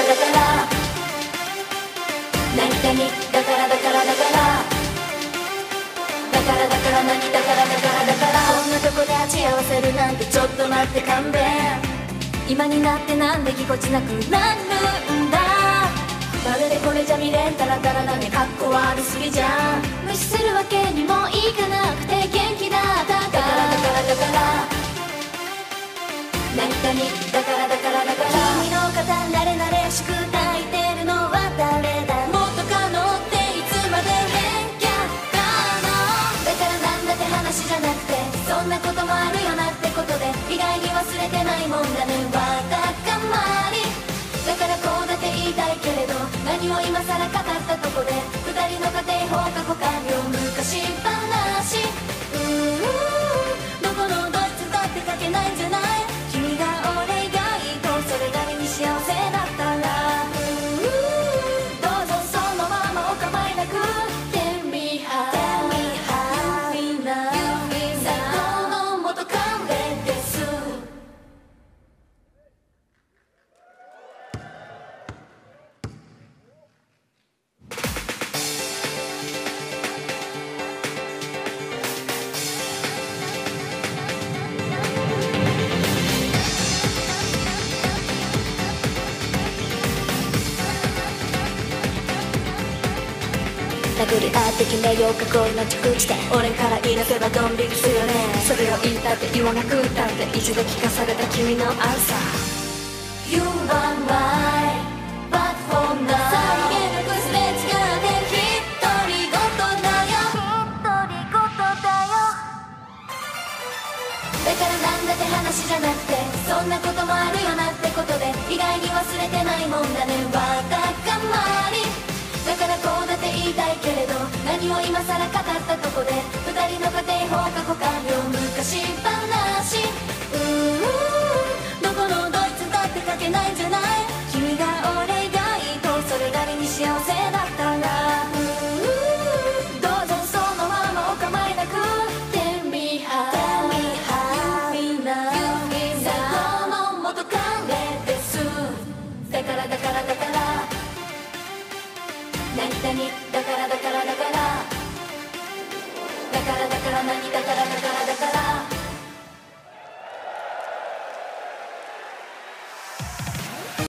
からだから。何々だからだからだからだから。だから何だからだからだからこんなとこで味合わせるなんてちょっと待って勘弁今になってなんでぎこちなくなるんだまるでこれじゃ見れんたらたらだねかっこ悪すぎじゃん無視するわけにもいかなくて元気だだからだからだから何だから何を今更語ったとこで二人の家庭放課後か殴り合って決めようか恋の着地点。俺から言い出せばドン引きするね。それを言ったって言わなくったって一度聞かされた君のアンサー。You are my but for now さりげなくすれ違って独り言だよ。独り言だよ。だからなんだって話じゃなくてそんなこともあるよなってことで意外に忘れてないもんだね。こで二人の家庭放課後完了昔話。うーどこのどいつだって書けないんじゃない？君が俺がいいとそれなりに幸せだったら。うーどうぞそのままお構いなく。Tell me how You feel now 最高の元カレですだからだからだから何々だからだからからだからだから何だからだから